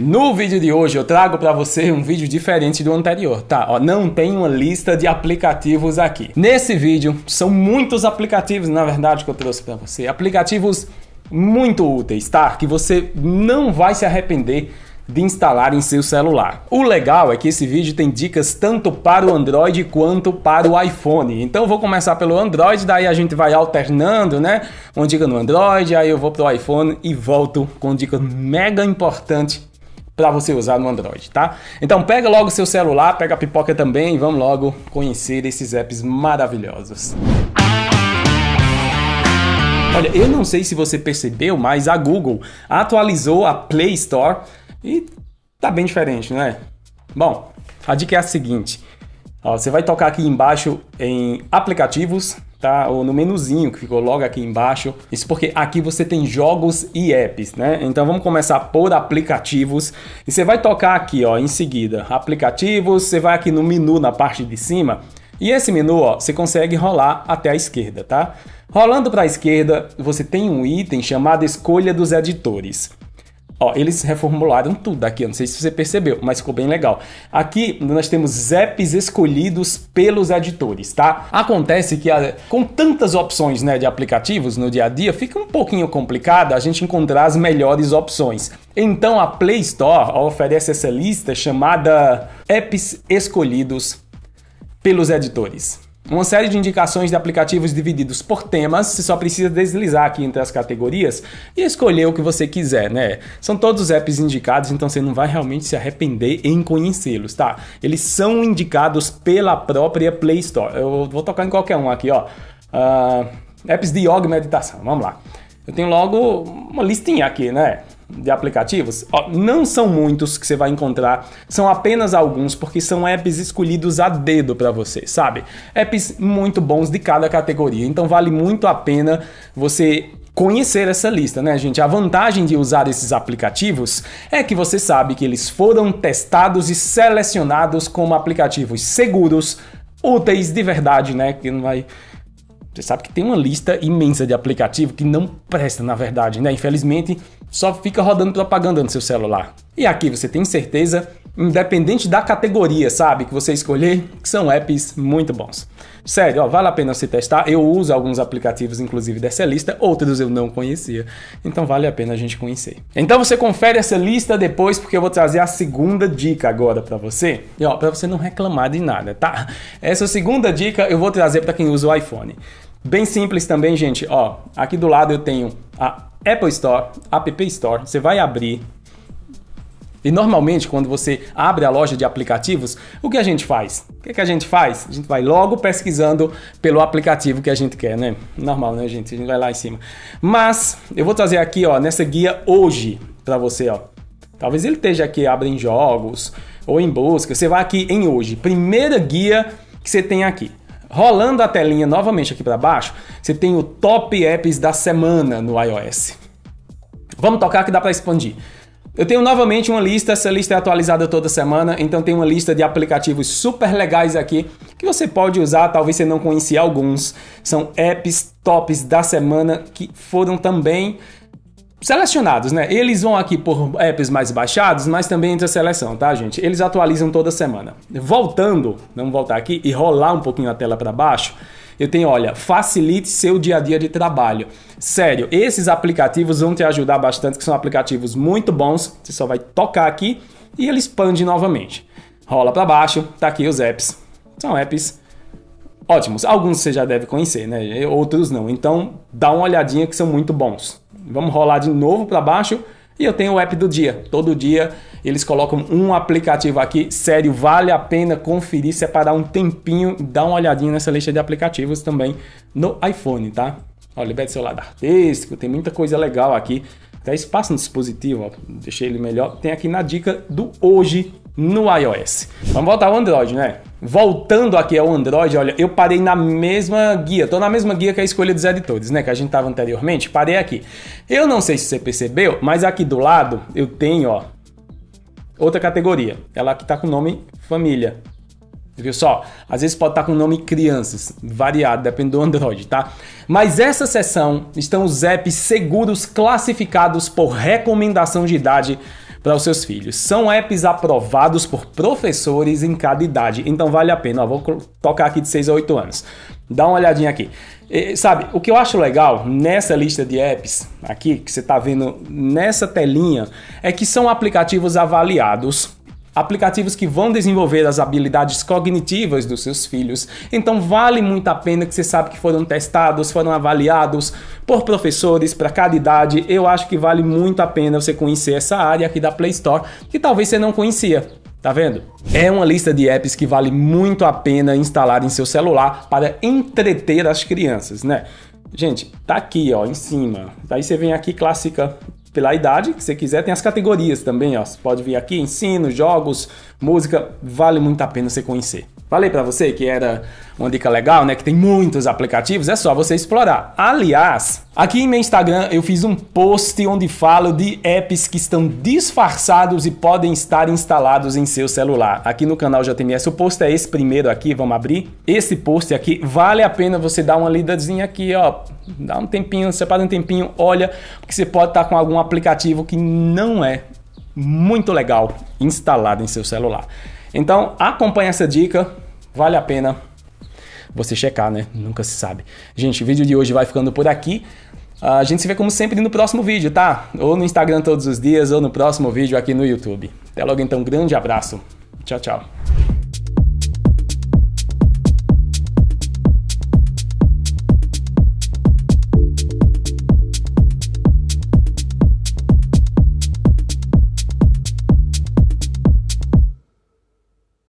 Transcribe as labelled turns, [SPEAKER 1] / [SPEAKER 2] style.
[SPEAKER 1] No vídeo de hoje eu trago para você um vídeo diferente do anterior, tá? Ó, não tem uma lista de aplicativos aqui. Nesse vídeo são muitos aplicativos, na verdade, que eu trouxe para você. Aplicativos muito úteis, tá? Que você não vai se arrepender de instalar em seu celular. O legal é que esse vídeo tem dicas tanto para o Android quanto para o iPhone. Então vou começar pelo Android, daí a gente vai alternando, né? Uma dica no Android, aí eu vou para o iPhone e volto com dica mega importante para você usar no Android, tá? Então pega logo seu celular, pega a pipoca também e vamos logo conhecer esses apps maravilhosos. Olha, eu não sei se você percebeu, mas a Google atualizou a Play Store e tá bem diferente, não é? Bom, a dica é a seguinte: ó, você vai tocar aqui embaixo em aplicativos, tá? Ou no menuzinho que ficou logo aqui embaixo. Isso porque aqui você tem jogos e apps, né? Então vamos começar por aplicativos. E você vai tocar aqui, ó, em seguida, aplicativos, você vai aqui no menu na parte de cima. E esse menu, ó, você consegue rolar até a esquerda, tá? Rolando para a esquerda, você tem um item chamado escolha dos editores. Ó, eles reformularam tudo aqui, eu não sei se você percebeu, mas ficou bem legal. Aqui nós temos apps escolhidos pelos editores, tá? Acontece que com tantas opções né, de aplicativos no dia a dia, fica um pouquinho complicado a gente encontrar as melhores opções. Então a Play Store oferece essa lista chamada Apps Escolhidos pelos Editores uma série de indicações de aplicativos divididos por temas, você só precisa deslizar aqui entre as categorias e escolher o que você quiser, né? São todos os apps indicados, então você não vai realmente se arrepender em conhecê-los, tá? Eles são indicados pela própria Play Store. Eu vou tocar em qualquer um aqui, ó. Uh, apps de yoga e meditação, vamos lá. Eu tenho logo uma listinha aqui, né? De aplicativos, ó, não são muitos que você vai encontrar, são apenas alguns porque são apps escolhidos a dedo para você, sabe? Apps muito bons de cada categoria, então vale muito a pena você conhecer essa lista, né, gente? A vantagem de usar esses aplicativos é que você sabe que eles foram testados e selecionados como aplicativos seguros, úteis de verdade, né? Que não vai você sabe que tem uma lista imensa de aplicativo que não presta, na verdade, né? Infelizmente, só fica rodando propaganda no seu celular. E aqui você tem certeza, independente da categoria, sabe, que você escolher, que são apps muito bons. Sério, ó, vale a pena você testar. Eu uso alguns aplicativos, inclusive, dessa lista, outros eu não conhecia. Então vale a pena a gente conhecer. Então você confere essa lista depois, porque eu vou trazer a segunda dica agora para você. E ó, para você não reclamar de nada, tá? Essa segunda dica eu vou trazer para quem usa o iPhone. Bem simples também, gente. Ó, aqui do lado eu tenho a Apple Store, App Store. Você vai abrir. E normalmente, quando você abre a loja de aplicativos, o que a gente faz? O que, que a gente faz? A gente vai logo pesquisando pelo aplicativo que a gente quer, né? Normal, né, gente? A gente vai lá em cima. Mas eu vou trazer aqui, ó, nessa guia hoje para você, ó. Talvez ele esteja aqui, abre em jogos ou em busca. Você vai aqui em hoje. Primeira guia que você tem aqui. Rolando a telinha novamente aqui para baixo, você tem o top apps da semana no iOS. Vamos tocar que dá para expandir. Eu tenho novamente uma lista, essa lista é atualizada toda semana, então tem uma lista de aplicativos super legais aqui que você pode usar, talvez você não conhecia alguns. São apps tops da semana que foram também selecionados, né? Eles vão aqui por apps mais baixados, mas também entre a seleção, tá, gente? Eles atualizam toda semana. Voltando, vamos voltar aqui e rolar um pouquinho a tela para baixo. Eu tenho, olha, facilite seu dia a dia de trabalho. Sério, esses aplicativos vão te ajudar bastante, que são aplicativos muito bons. Você só vai tocar aqui e ele expande novamente. Rola para baixo, tá aqui os apps. São apps ótimos. Alguns você já deve conhecer, né? Outros não. Então, dá uma olhadinha que são muito bons. Vamos rolar de novo para baixo. E eu tenho o app do dia. Todo dia eles colocam um aplicativo aqui. Sério, vale a pena conferir, separar um tempinho, dar uma olhadinha nessa lista de aplicativos também no iPhone, tá? Ó, libera celular artístico, tem muita coisa legal aqui. Até espaço no dispositivo, ó, deixei ele melhor. Tem aqui na dica do hoje no iOS. Vamos voltar ao Android, né? Voltando aqui ao Android, olha, eu parei na mesma guia, tô na mesma guia que a escolha dos editores, né, que a gente tava anteriormente, parei aqui. Eu não sei se você percebeu, mas aqui do lado eu tenho, ó, outra categoria. Ela aqui tá com o nome família. Viu só? Às vezes pode estar tá com o nome crianças, variado, depende do Android, tá? Mas essa seção estão os apps seguros classificados por recomendação de idade para os seus filhos. São apps aprovados por professores em cada idade, então vale a pena. Ó, vou tocar aqui de 6 a 8 anos. Dá uma olhadinha aqui. E, sabe, o que eu acho legal nessa lista de apps aqui, que você está vendo nessa telinha, é que são aplicativos avaliados aplicativos que vão desenvolver as habilidades cognitivas dos seus filhos. Então vale muito a pena que você sabe que foram testados, foram avaliados por professores para cada idade. Eu acho que vale muito a pena você conhecer essa área aqui da Play Store que talvez você não conhecia. Tá vendo? É uma lista de apps que vale muito a pena instalar em seu celular para entreter as crianças, né? Gente, tá aqui, ó, em cima. Daí você vem aqui, classifica pela idade que você quiser. Tem as categorias também, ó. Você pode vir aqui, ensino, jogos, música. Vale muito a pena você conhecer. Falei para você que era uma dica legal, né? Que tem muitos aplicativos, é só você explorar. Aliás, aqui em meu Instagram eu fiz um post onde falo de apps que estão disfarçados e podem estar instalados em seu celular. Aqui no canal JMS, o post é esse primeiro aqui, vamos abrir. Esse post aqui, vale a pena você dar uma lidazinha aqui, ó. Dá um tempinho, separa um tempinho, olha, porque você pode estar com algum aplicativo que não é muito legal instalado em seu celular. Então, acompanhe essa dica, vale a pena você checar, né? Nunca se sabe. Gente, o vídeo de hoje vai ficando por aqui. A gente se vê como sempre no próximo vídeo, tá? Ou no Instagram todos os dias, ou no próximo vídeo aqui no YouTube. Até logo então, grande abraço. Tchau, tchau.